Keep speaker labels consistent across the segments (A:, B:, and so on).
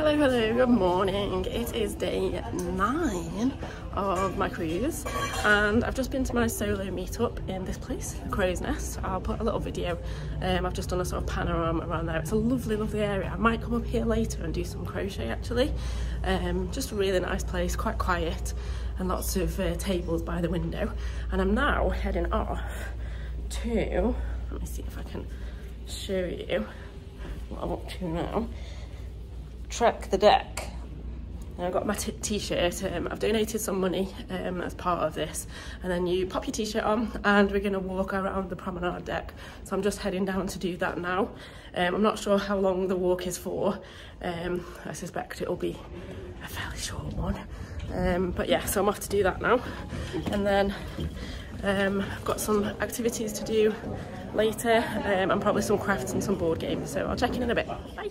A: Hello, hello, good morning. It is day nine of my cruise and I've just been to my solo meetup in this place, Crow's Nest. I'll put a little video, um, I've just done a sort of panorama around there. It's a lovely, lovely area. I might come up here later and do some crochet actually. Um, just a really nice place, quite quiet and lots of uh, tables by the window. And I'm now heading off to, let me see if I can show you what I'm up to now trek the deck. And I've got my t-shirt, um, I've donated some money um, as part of this and then you pop your t-shirt on and we're going to walk around the promenade deck. So I'm just heading down to do that now. Um, I'm not sure how long the walk is for, um, I suspect it'll be a fairly short one. Um, but yeah, so I'm off to do that now. And then um, I've got some activities to do later and probably some crafts and some board games. So I'll check in in a bit. Bye.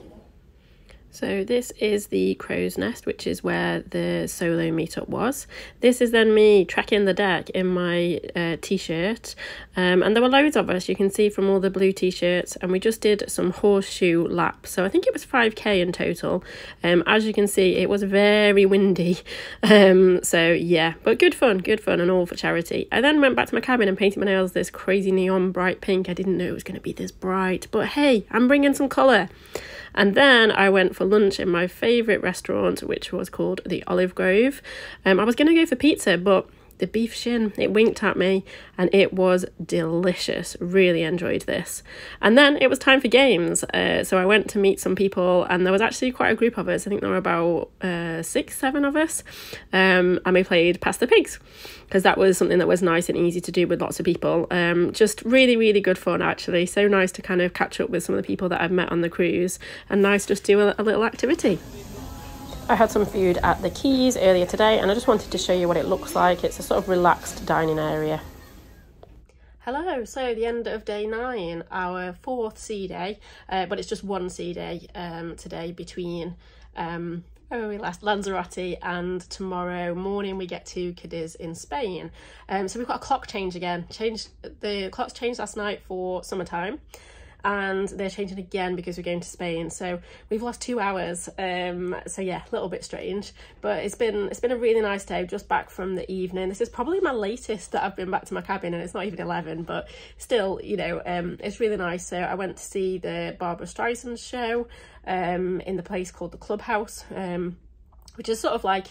A: So this is the crow's nest, which is where the solo meetup was. This is then me trekking the deck in my uh, t-shirt. Um, and there were loads of us, you can see from all the blue t-shirts. And we just did some horseshoe laps. So I think it was 5k in total. Um, as you can see, it was very windy. Um, so yeah, but good fun, good fun and all for charity. I then went back to my cabin and painted my nails this crazy neon bright pink. I didn't know it was going to be this bright, but hey, I'm bringing some colour. And then I went for lunch in my favourite restaurant, which was called the Olive Grove. Um, I was going to go for pizza, but the beef shin, it winked at me and it was delicious. Really enjoyed this. And then it was time for games. Uh, so I went to meet some people and there was actually quite a group of us. I think there were about uh, six, seven of us. Um, and we played Pass the Pigs because that was something that was nice and easy to do with lots of people. Um, just really, really good fun actually. So nice to kind of catch up with some of the people that I've met on the cruise and nice just do a, a little activity. I had some food at the Keys earlier today and I just wanted to show you what it looks like. It's a sort of relaxed dining area. Hello, so the end of day nine, our fourth sea day, uh, but it's just one sea day um, today between um, where we last Lanzarote and tomorrow morning we get to Cadiz in Spain. Um, so we've got a clock change again. Changed the clocks changed last night for summertime and they're changing again because we're going to Spain. So we've lost two hours. Um, so yeah, a little bit strange, but it's been it's been a really nice day. Just back from the evening. This is probably my latest that I've been back to my cabin, and it's not even eleven, but still, you know, um, it's really nice. So I went to see the Barbara Streisand show um, in the place called the Clubhouse, um, which is sort of like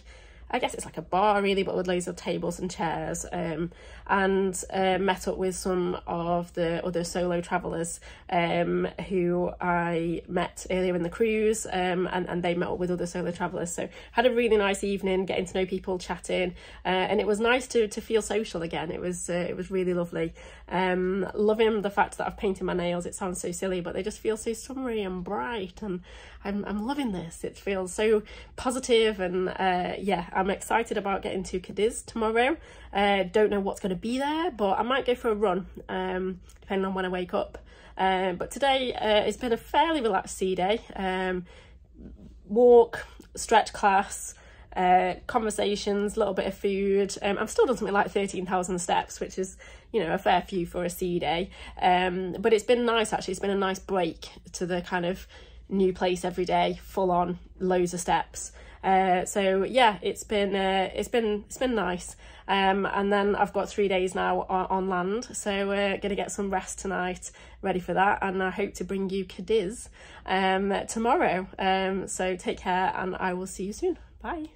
A: I guess it's like a bar really, but with loads of tables and chairs. Um, and uh, met up with some of the other solo travellers um, who I met earlier in the cruise, um, and, and they met up with other solo travellers. So had a really nice evening, getting to know people, chatting, uh, and it was nice to to feel social again. It was uh, it was really lovely. Um, loving the fact that I've painted my nails. It sounds so silly, but they just feel so summery and bright, and I'm I'm loving this. It feels so positive, and uh, yeah. I'm excited about getting to Cadiz tomorrow. Uh, don't know what's going to be there, but I might go for a run, um, depending on when I wake up. Um, but today uh, it's been a fairly relaxed sea day. Um, walk, stretch class, uh, conversations, a little bit of food. Um, I've still done something like 13,000 steps, which is, you know, a fair few for a sea day. Um, but it's been nice, actually. It's been a nice break to the kind of new place every day, full on, loads of steps. Uh, so yeah, it's been uh, it's been it's been nice. Um, and then I've got three days now on, on land, so we're uh, gonna get some rest tonight, ready for that. And I hope to bring you Cadiz um, tomorrow. Um, so take care, and I will see you soon. Bye.